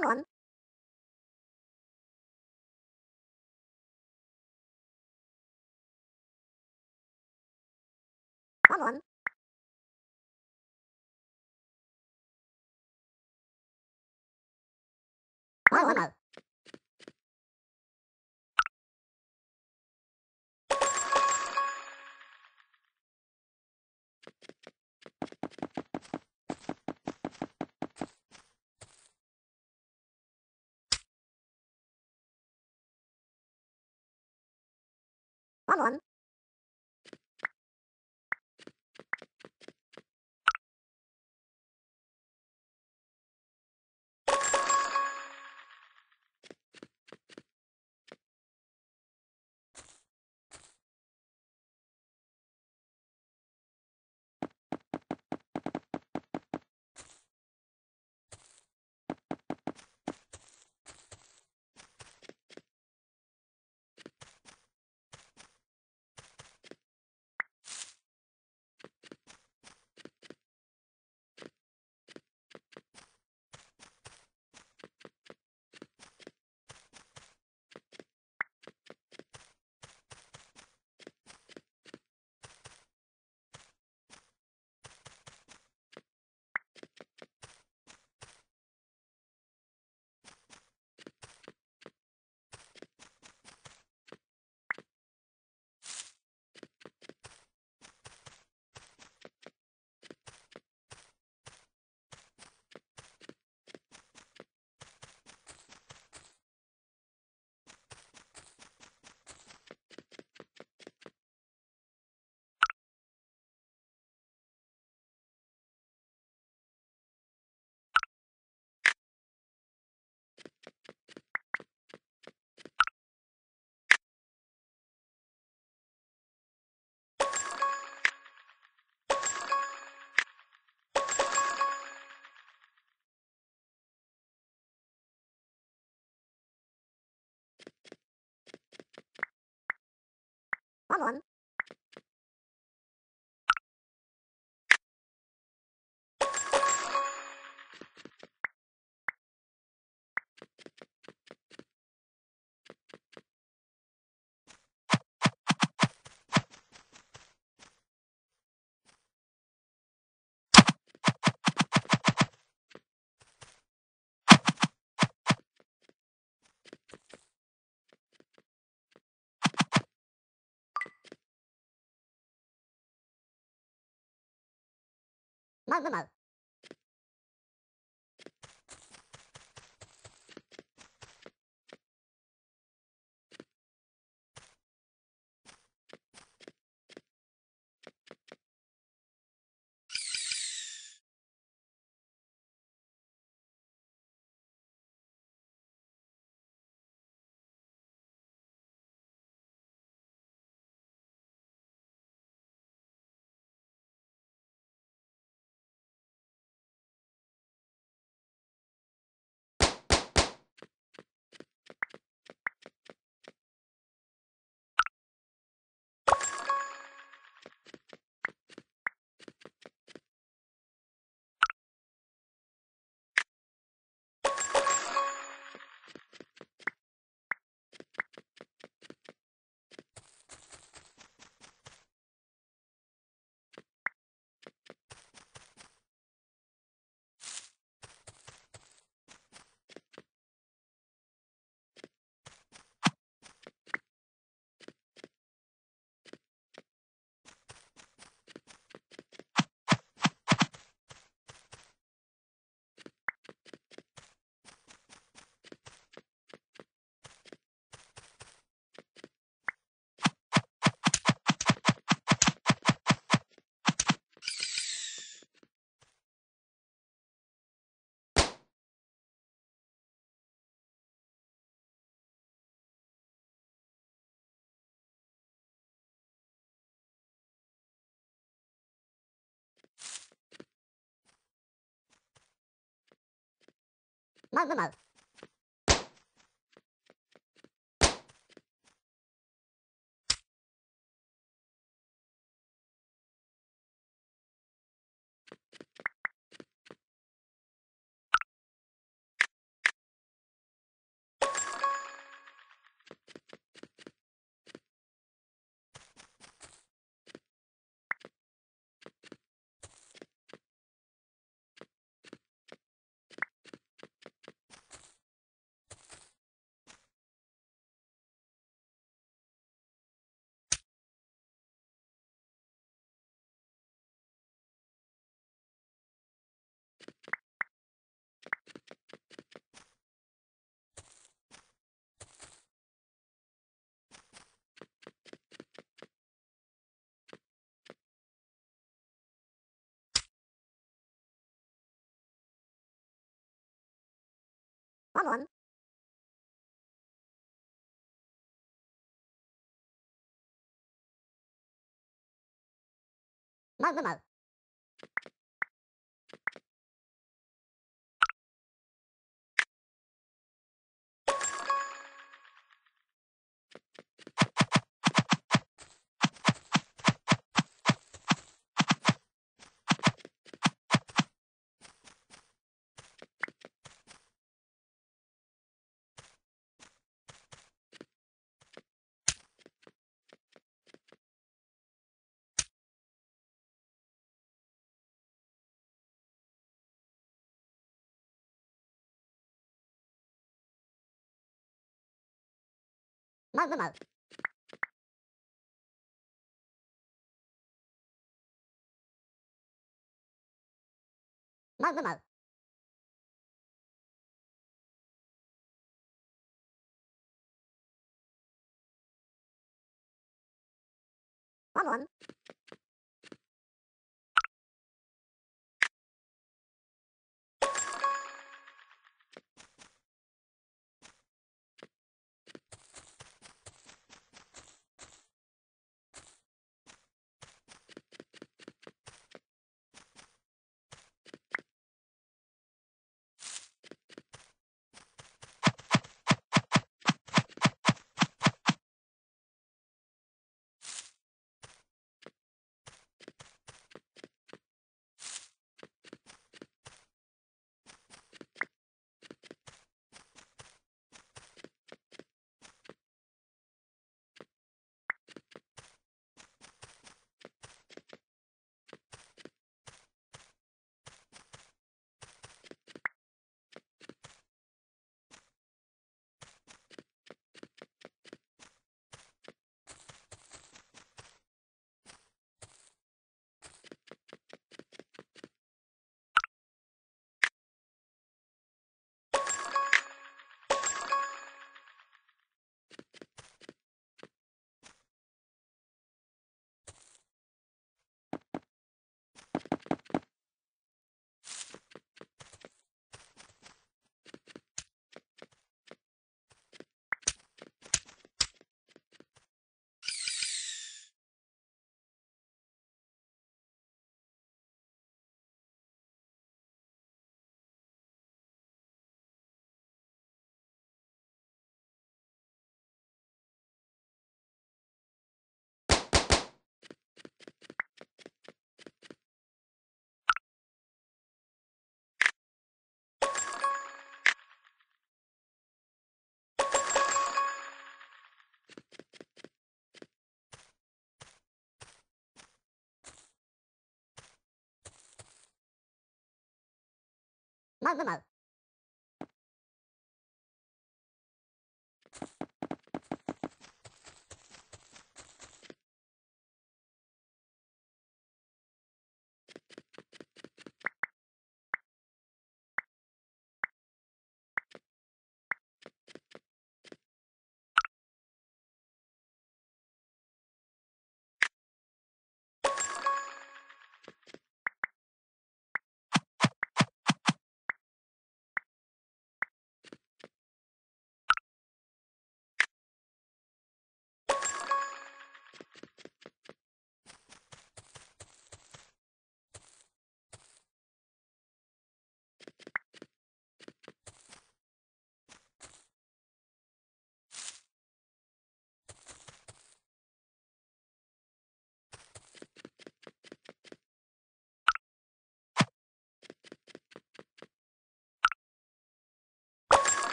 Come on. Come on. Come on. Come on. 慢着，慢。Mo, mo. Mo, mo, mo. One one. Mo mo mo. Mo mo mo. 慢慢慢。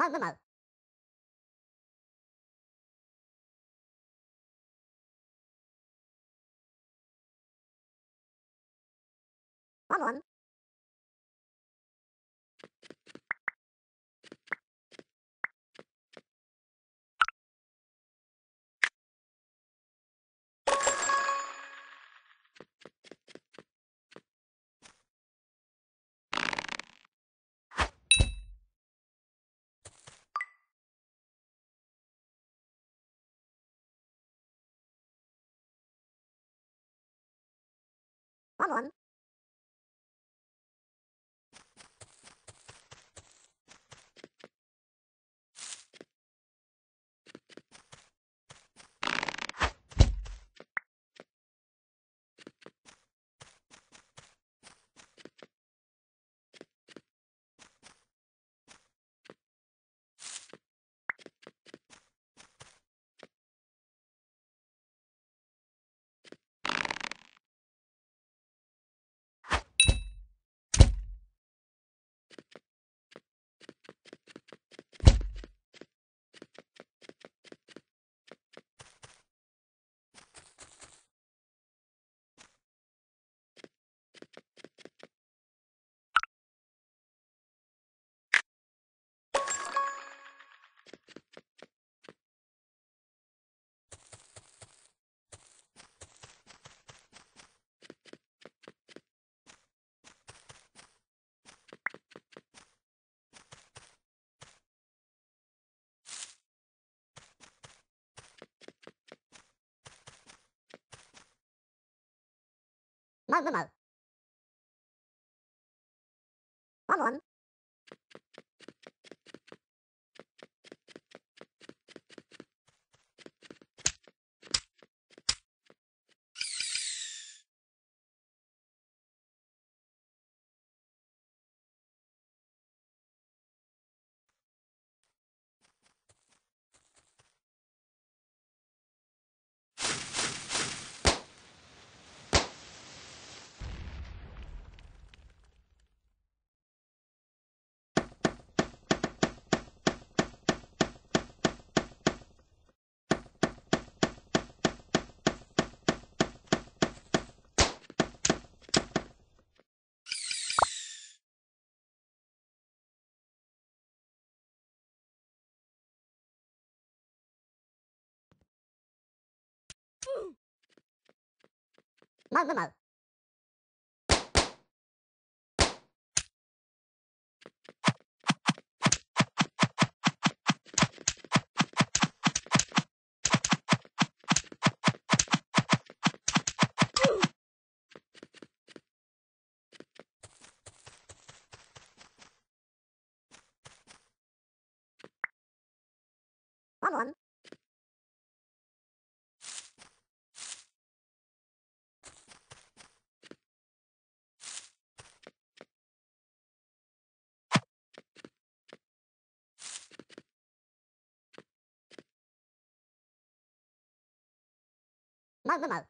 One. Mo mo One 不能 mơ mơ mơ Mal, mal, mal.